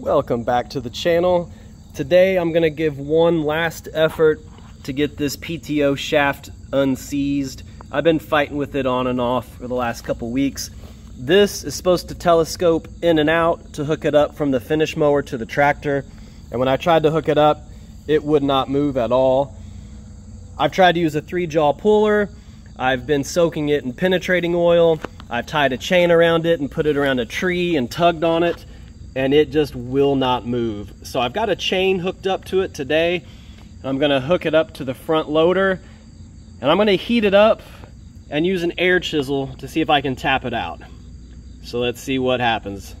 Welcome back to the channel. Today I'm going to give one last effort to get this PTO shaft unseized. I've been fighting with it on and off for the last couple weeks. This is supposed to telescope in and out to hook it up from the finish mower to the tractor. And when I tried to hook it up, it would not move at all. I've tried to use a three jaw puller. I've been soaking it in penetrating oil. I've tied a chain around it and put it around a tree and tugged on it and it just will not move. So I've got a chain hooked up to it today. I'm gonna hook it up to the front loader and I'm gonna heat it up and use an air chisel to see if I can tap it out. So let's see what happens.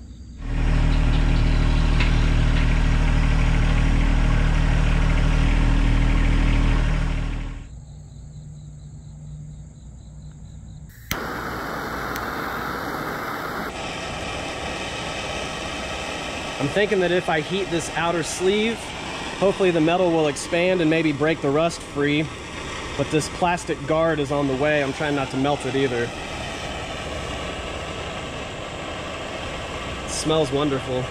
I'm thinking that if I heat this outer sleeve, hopefully the metal will expand and maybe break the rust free. But this plastic guard is on the way. I'm trying not to melt it either. It smells wonderful.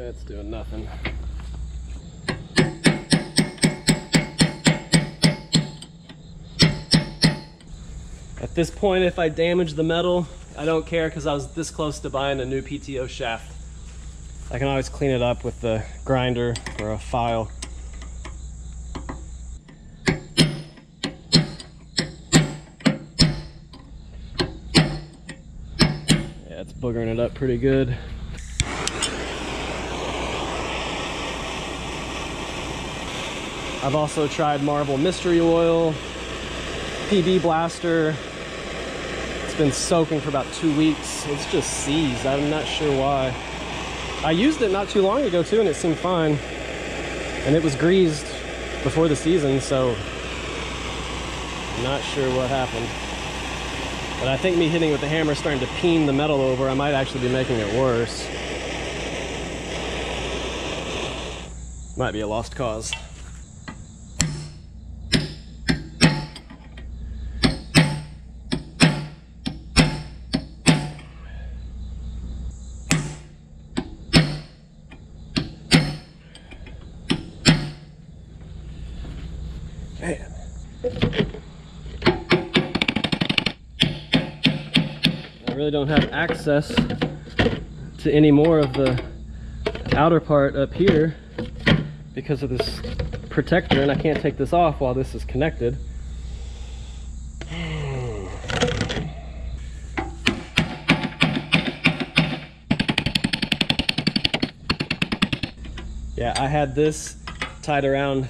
It's nothing. At this point, if I damage the metal, I don't care because I was this close to buying a new PTO shaft. I can always clean it up with the grinder or a file. Yeah, it's boogering it up pretty good. I've also tried Marvel Mystery Oil, PB Blaster. It's been soaking for about two weeks. It's just seized. I'm not sure why. I used it not too long ago too and it seemed fine. And it was greased before the season, so not sure what happened. But I think me hitting with the hammer starting to peen the metal over. I might actually be making it worse. Might be a lost cause. Man. I really don't have access to any more of the outer part up here because of this protector and I can't take this off while this is connected. Yeah, I had this tied around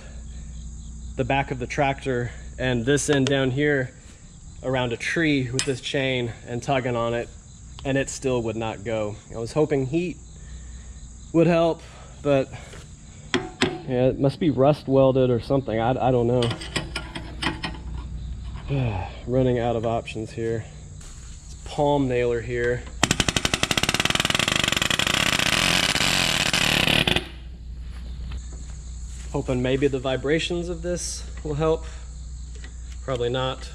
the back of the tractor and this end down here around a tree with this chain and tugging on it and it still would not go. I was hoping heat would help, but yeah, it must be rust welded or something. I, I don't know. Running out of options here. It's palm nailer here. Hoping maybe the vibrations of this will help. Probably not.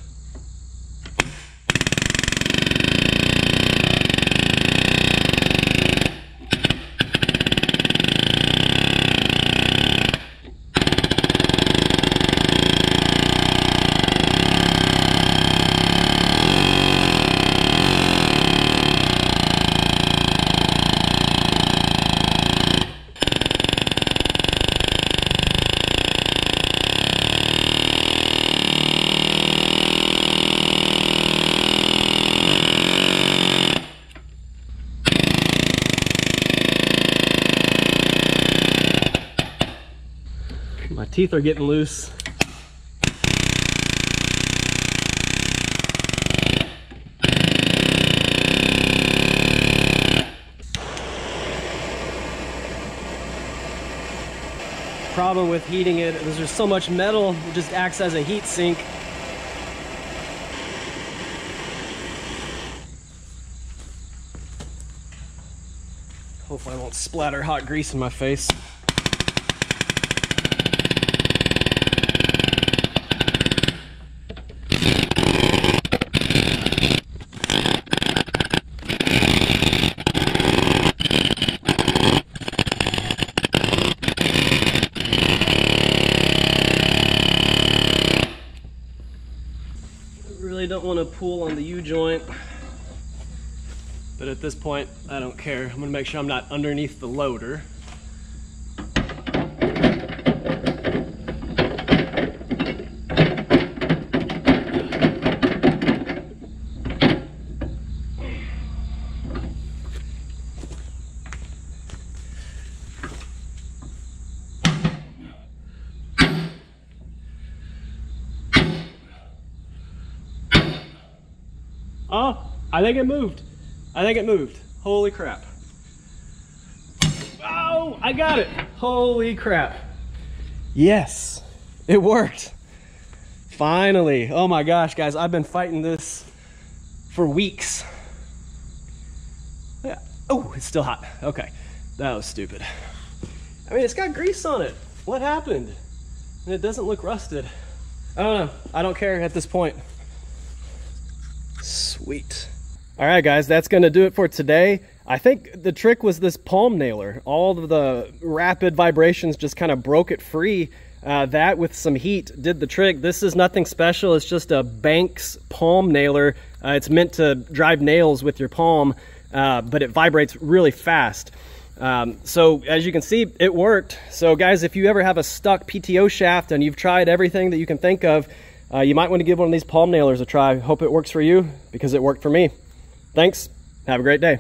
Teeth are getting loose. Problem with heating it is there's so much metal, it just acts as a heat sink. Hopefully I won't splatter hot grease in my face. Really want to pull on the U-joint. But at this point, I don't care. I'm gonna make sure I'm not underneath the loader. Oh, I think it moved. I think it moved. Holy crap. Oh, I got it. Holy crap. Yes, it worked. Finally. Oh my gosh, guys, I've been fighting this for weeks. Yeah. Oh, it's still hot. Okay, that was stupid. I mean, it's got grease on it. What happened? And it doesn't look rusted. I don't know. I don't care at this point. Sweet. All right, guys, that's going to do it for today. I think the trick was this palm nailer. All of the rapid vibrations just kind of broke it free. Uh, that with some heat did the trick. This is nothing special. It's just a Banks palm nailer. Uh, it's meant to drive nails with your palm, uh, but it vibrates really fast. Um, so as you can see, it worked. So guys, if you ever have a stuck PTO shaft and you've tried everything that you can think of, uh, you might want to give one of these palm nailers a try. Hope it works for you because it worked for me. Thanks. Have a great day.